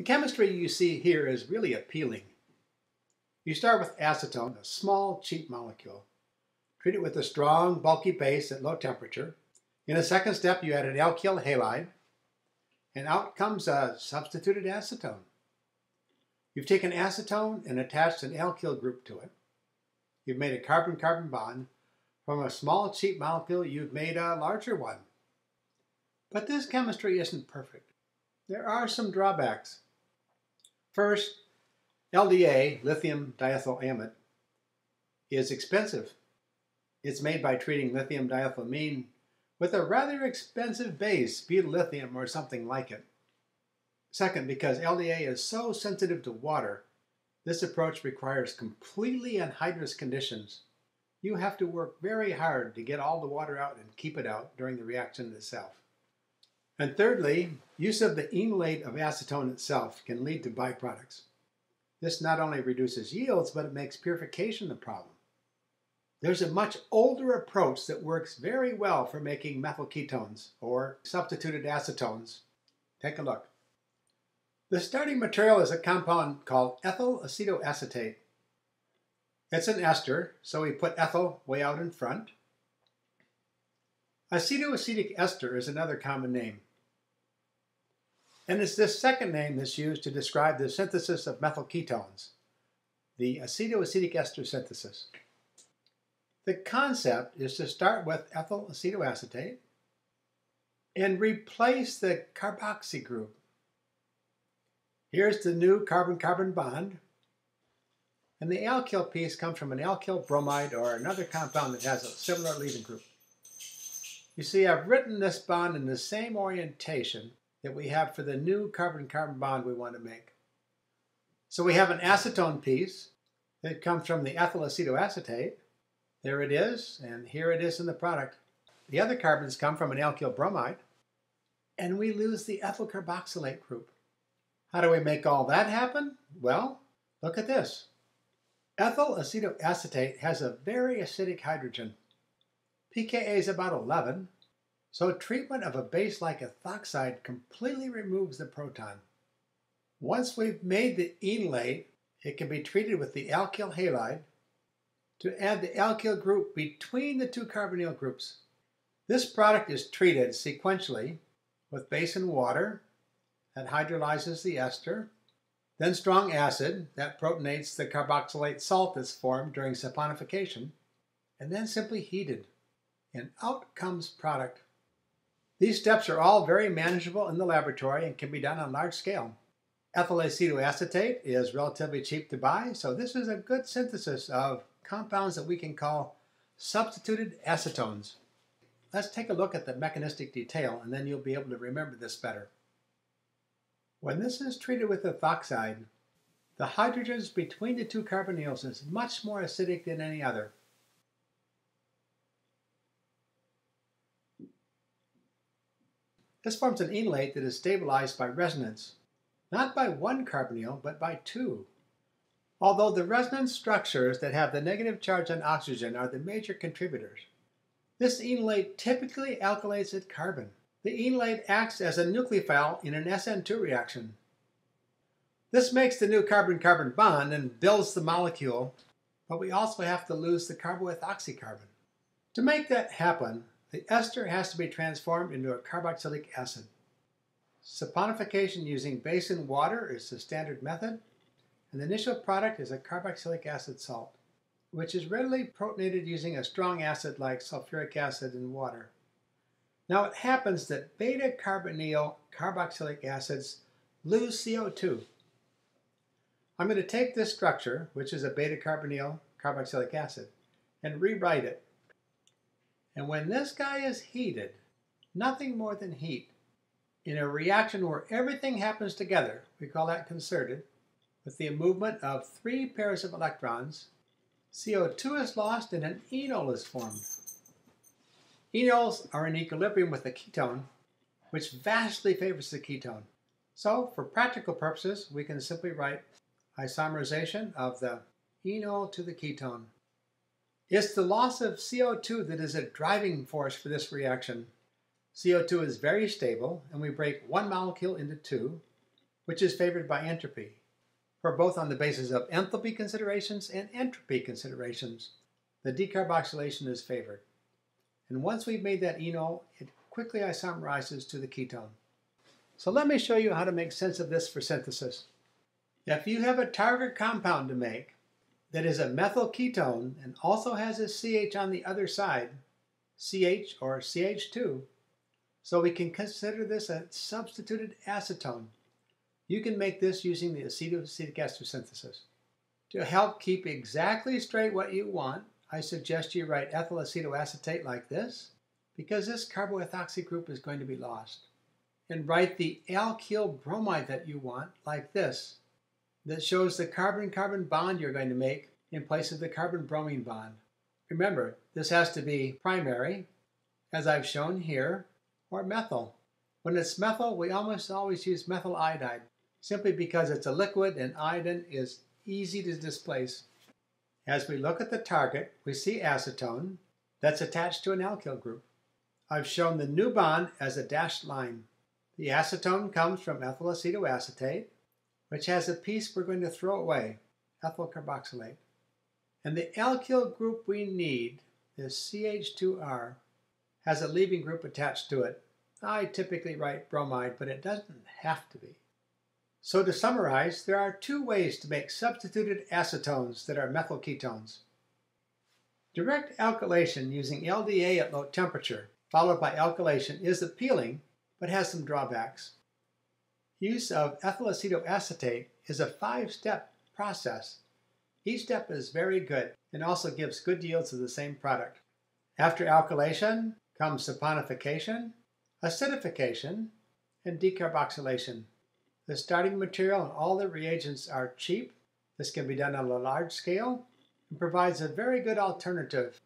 The chemistry you see here is really appealing. You start with acetone, a small, cheap molecule. Treat it with a strong, bulky base at low temperature. In a second step, you add an alkyl halide, and out comes a substituted acetone. You've taken acetone and attached an alkyl group to it. You've made a carbon-carbon bond. From a small, cheap molecule, you've made a larger one. But this chemistry isn't perfect. There are some drawbacks. First, LDA, lithium diethylamide, is expensive. It's made by treating lithium diethylamine with a rather expensive base, butyllithium or something like it. Second, because LDA is so sensitive to water, this approach requires completely anhydrous conditions. You have to work very hard to get all the water out and keep it out during the reaction itself. And thirdly, use of the enolate of acetone itself can lead to byproducts. This not only reduces yields, but it makes purification a problem. There's a much older approach that works very well for making methyl ketones or substituted acetones. Take a look. The starting material is a compound called ethyl acetoacetate. It's an ester, so we put ethyl way out in front. Acetoacetic ester is another common name. And it's this second name that's used to describe the synthesis of methyl ketones, the acetoacetic ester synthesis. The concept is to start with ethyl acetoacetate and replace the carboxy group. Here's the new carbon-carbon bond. And the alkyl piece comes from an alkyl bromide or another compound that has a similar leaving group. You see, I've written this bond in the same orientation that we have for the new carbon-carbon bond we want to make. So we have an acetone piece that comes from the ethyl acetoacetate, there it is, and here it is in the product. The other carbons come from an alkyl bromide, and we lose the ethyl carboxylate group. How do we make all that happen? Well, look at this. Ethyl acetoacetate has a very acidic hydrogen. pKa is about 11, so treatment of a base like ethoxide completely removes the proton. Once we've made the enolate, it can be treated with the alkyl halide to add the alkyl group between the two carbonyl groups. This product is treated sequentially with base and water that hydrolyzes the ester, then strong acid that protonates the carboxylate salt that's formed during saponification, and then simply heated. And out comes product. These steps are all very manageable in the laboratory and can be done on large scale. Ethyl acetoacetate is relatively cheap to buy, so this is a good synthesis of compounds that we can call substituted acetones. Let's take a look at the mechanistic detail and then you'll be able to remember this better. When this is treated with ethoxide, the hydrogens between the two carbonyls is much more acidic than any other. This forms an enolate that is stabilized by resonance, not by one carbonyl, but by two. Although the resonance structures that have the negative charge on oxygen are the major contributors. This enolate typically alkylates at carbon. The enolate acts as a nucleophile in an SN2 reaction. This makes the new carbon-carbon bond and builds the molecule, but we also have to lose the carboethoxycarbon. To make that happen, the ester has to be transformed into a carboxylic acid. Saponification using base and water is the standard method, and the initial product is a carboxylic acid salt, which is readily protonated using a strong acid like sulfuric acid and water. Now it happens that beta carbonyl carboxylic acids lose CO2. I'm going to take this structure, which is a beta carbonyl carboxylic acid, and rewrite it. And when this guy is heated, nothing more than heat, in a reaction where everything happens together, we call that concerted, with the movement of three pairs of electrons, CO2 is lost and an enol is formed. Enols are in equilibrium with the ketone, which vastly favors the ketone. So, for practical purposes, we can simply write isomerization of the enol to the ketone. It's the loss of CO2 that is a driving force for this reaction. CO2 is very stable, and we break one molecule into two, which is favored by entropy, for both on the basis of enthalpy considerations and entropy considerations, the decarboxylation is favored. And once we've made that enol, it quickly isomerizes to the ketone. So let me show you how to make sense of this for synthesis. If you have a target compound to make that is a methyl ketone and also has a CH on the other side, CH or CH2, so we can consider this a substituted acetone. You can make this using the acetoacetic ester synthesis. To help keep exactly straight what you want, I suggest you write ethyl acetoacetate like this, because this carboethoxy group is going to be lost. And write the alkyl bromide that you want like this, that shows the carbon-carbon bond you're going to make in place of the carbon-bromine bond. Remember, this has to be primary, as I've shown here, or methyl. When it's methyl, we almost always use methyl iodide, simply because it's a liquid and iodine is easy to displace. As we look at the target, we see acetone that's attached to an alkyl group. I've shown the new bond as a dashed line. The acetone comes from ethyl acetoacetate, which has a piece we're going to throw away, ethyl carboxylate. And the alkyl group we need, this CH2R, has a leaving group attached to it. I typically write bromide, but it doesn't have to be. So to summarize, there are two ways to make substituted acetones that are methyl ketones. Direct alkylation using LDA at low temperature, followed by alkylation, is appealing, but has some drawbacks. Use of ethyl acetoacetate is a five-step process. Each step is very good and also gives good yields of the same product. After alkylation comes saponification, acidification, and decarboxylation. The starting material and all the reagents are cheap. This can be done on a large scale and provides a very good alternative